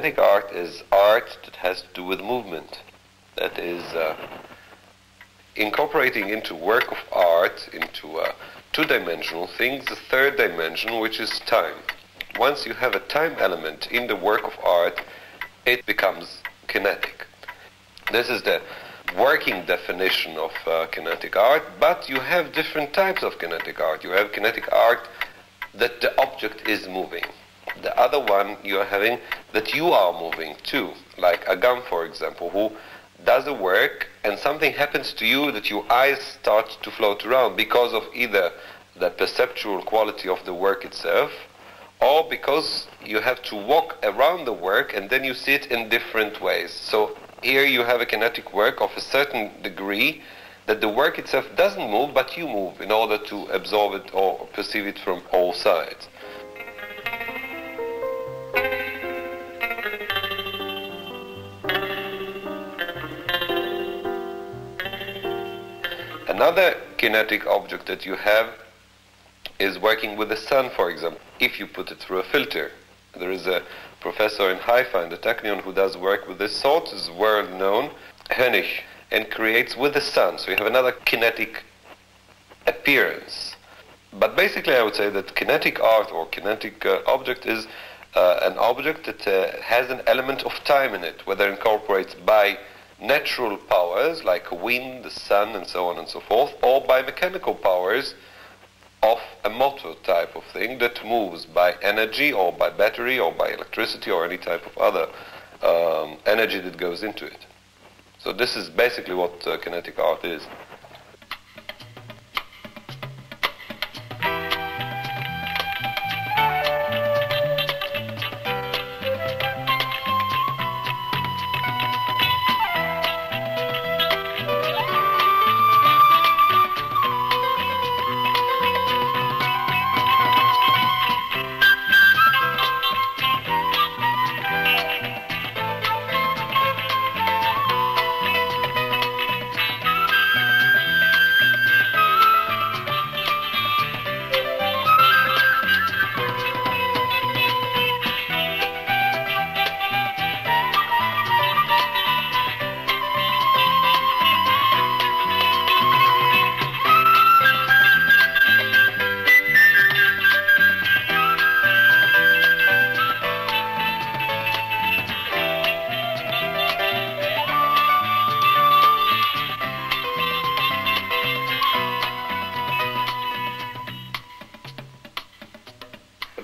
Kinetic art is art that has to do with movement. That is uh, incorporating into work of art, into uh, two-dimensional things, the third dimension, which is time. Once you have a time element in the work of art, it becomes kinetic. This is the working definition of uh, kinetic art, but you have different types of kinetic art. You have kinetic art that the object is moving. The other one you are having that you are moving too, like Agam, for example, who does a work and something happens to you that your eyes start to float around because of either the perceptual quality of the work itself or because you have to walk around the work and then you see it in different ways. So here you have a kinetic work of a certain degree that the work itself doesn't move, but you move in order to absorb it or perceive it from all sides. Another kinetic object that you have is working with the sun, for example, if you put it through a filter. There is a professor in Haifa in the Technion who does work with this sort, is world known, Hönig, and creates with the sun. So you have another kinetic appearance. But basically, I would say that kinetic art or kinetic uh, object is uh, an object that uh, has an element of time in it, whether incorporates by natural powers like wind, the sun, and so on and so forth, or by mechanical powers of a motor type of thing that moves by energy or by battery or by electricity or any type of other um, energy that goes into it. So this is basically what uh, kinetic art is.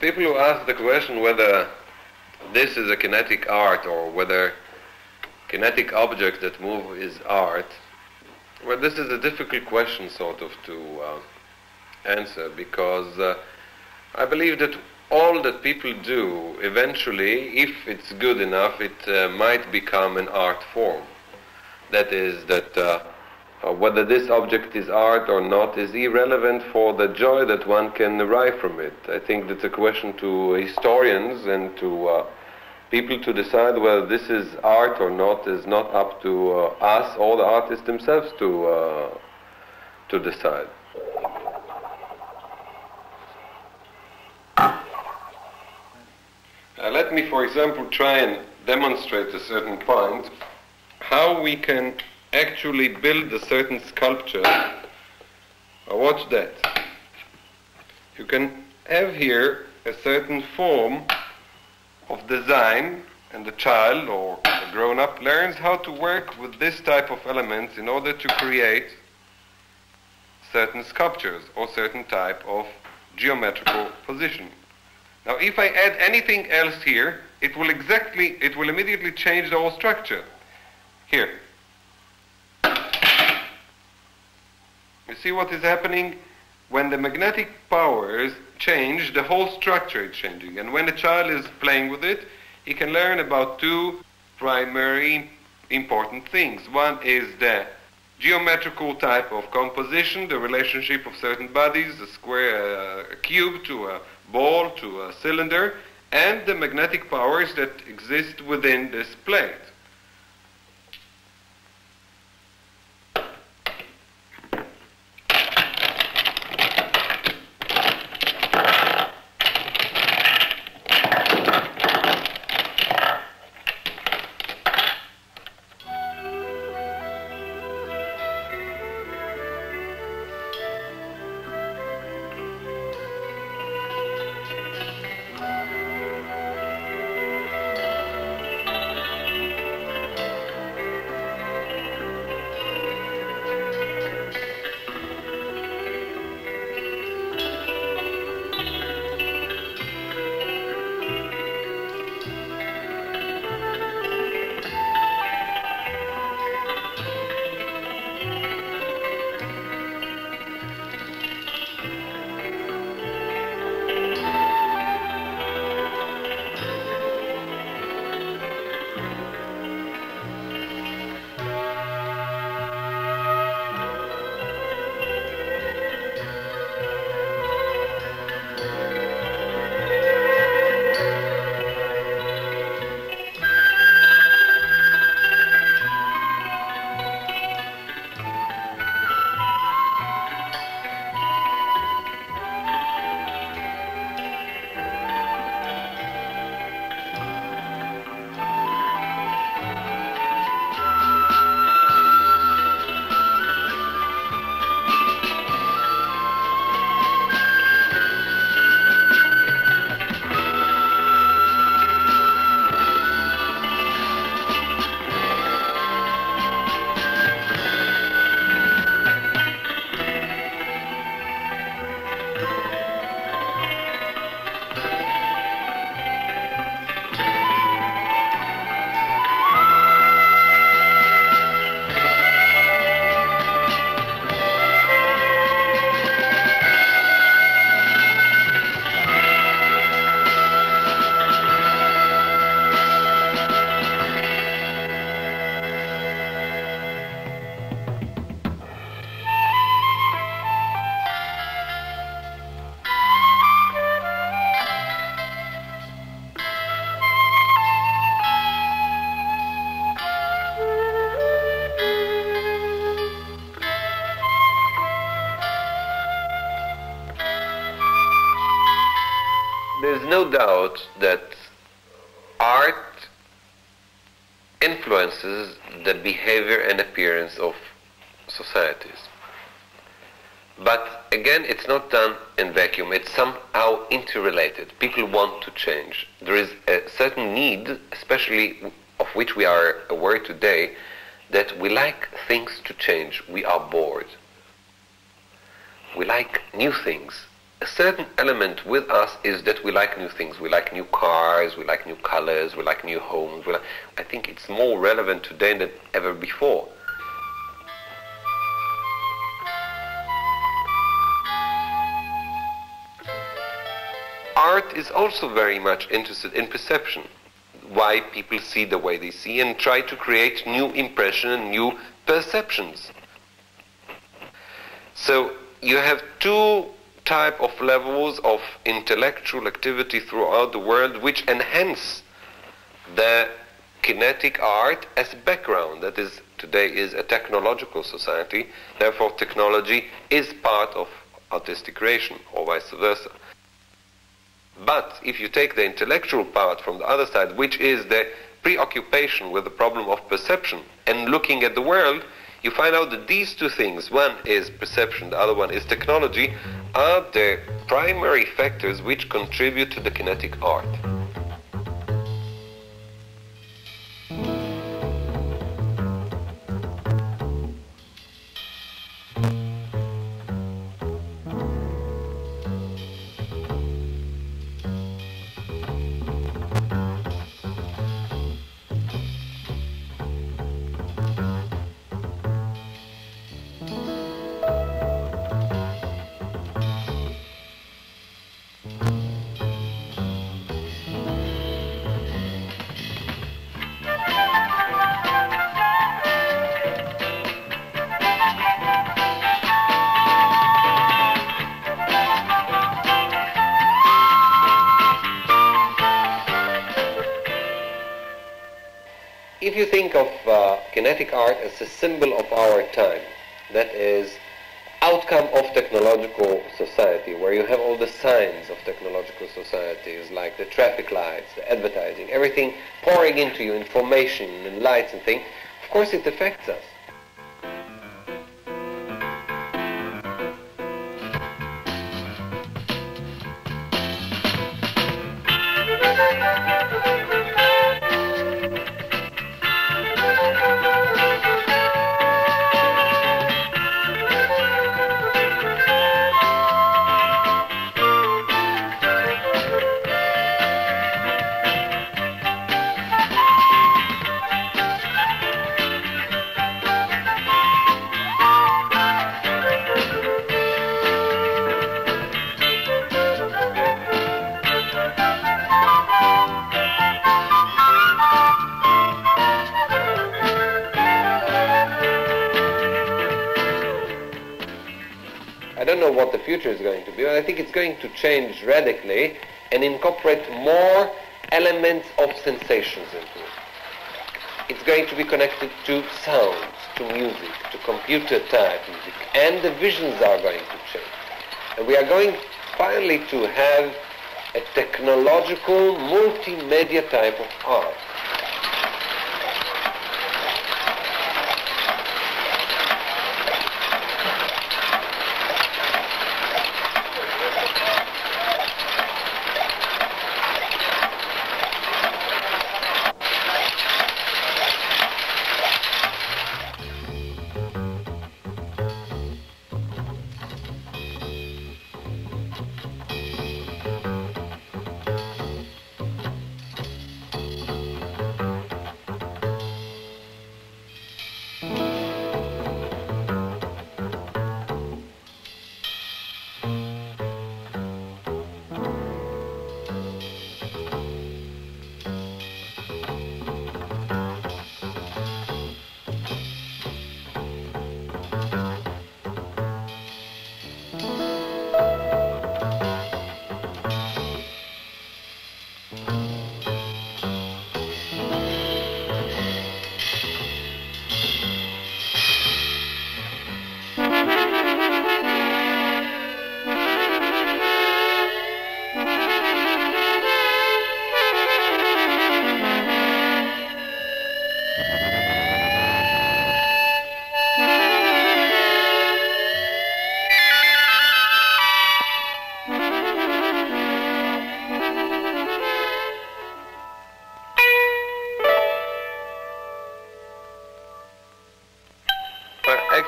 People who ask the question whether this is a kinetic art or whether kinetic objects that move is art, well, this is a difficult question, sort of, to uh, answer because uh, I believe that all that people do, eventually, if it's good enough, it uh, might become an art form. That is, that uh, whether this object is art or not is irrelevant for the joy that one can derive from it. I think that's a question to historians and to uh, people to decide whether this is art or not is not up to uh, us or the artists themselves to, uh, to decide. Uh, let me, for example, try and demonstrate a certain point how we can actually build a certain sculpture. Uh, watch that. You can have here a certain form of design and the child or the grown-up learns how to work with this type of elements in order to create certain sculptures or certain type of geometrical position. Now if I add anything else here, it will exactly, it will immediately change the whole structure. Here. You see what is happening? When the magnetic powers change, the whole structure is changing. And when a child is playing with it, he can learn about two primary important things. One is the geometrical type of composition, the relationship of certain bodies, a square, a cube to a ball to a cylinder, and the magnetic powers that exist within this plate. Doubt that art influences the behavior and appearance of societies. But again, it's not done in vacuum. It's somehow interrelated. People want to change. There is a certain need, especially of which we are aware today, that we like things to change. We are bored. We like new things a certain element with us is that we like new things. We like new cars, we like new colors, we like new homes. Like, I think it's more relevant today than ever before. Art is also very much interested in perception, why people see the way they see and try to create new impression and new perceptions. So you have two type of levels of intellectual activity throughout the world which enhance the kinetic art as background. That is, today is a technological society, therefore technology is part of artistic creation, or vice versa. But if you take the intellectual part from the other side, which is the preoccupation with the problem of perception and looking at the world, you find out that these two things, one is perception, the other one is technology, are the primary factors which contribute to the kinetic art. If you think of uh, kinetic art as a symbol of our time, that is outcome of technological society, where you have all the signs of technological societies, like the traffic lights, the advertising, everything pouring into you, information and lights and things, of course it affects us. Going to change radically and incorporate more elements of sensations into it. It's going to be connected to sounds, to music, to computer type music, and the visions are going to change. And we are going finally to have a technological multimedia type of art.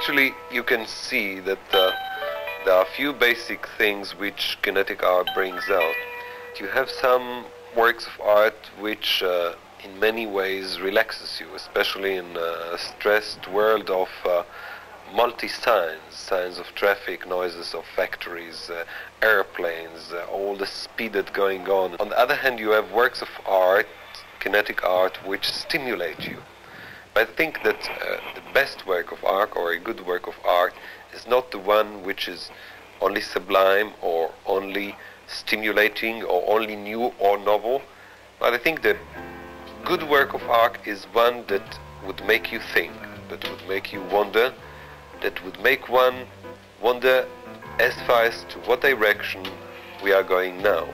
Actually you can see that uh, there are a few basic things which kinetic art brings out. You have some works of art which uh, in many ways relaxes you, especially in a stressed world of uh, multi-signs, signs of traffic, noises of factories, uh, airplanes, uh, all the speed that's going on. On the other hand, you have works of art, kinetic art, which stimulate you. I think that uh, the best work of art or a good work of art is not the one which is only sublime or only stimulating or only new or novel, but I think the good work of art is one that would make you think, that would make you wonder, that would make one wonder as far as to what direction we are going now.